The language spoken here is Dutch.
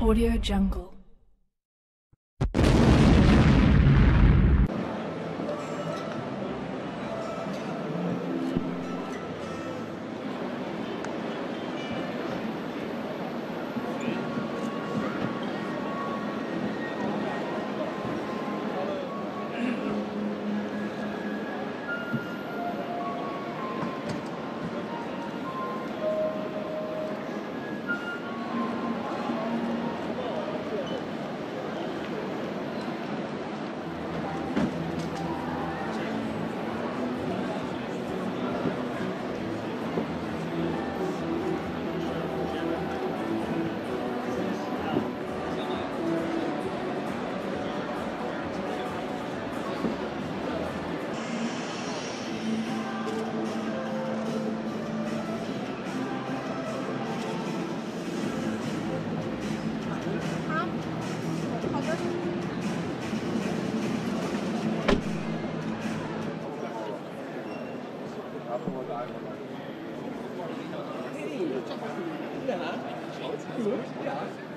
Audio Jungle. Ja, goed. Ja.